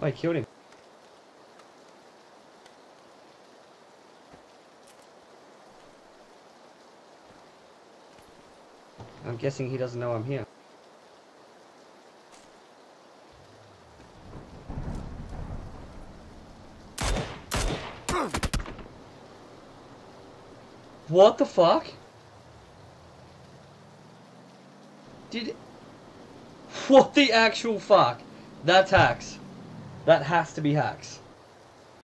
I killed him. I'm guessing he doesn't know I'm here. What the fuck? Did... What the actual fuck? That hacks. That has to be hacks.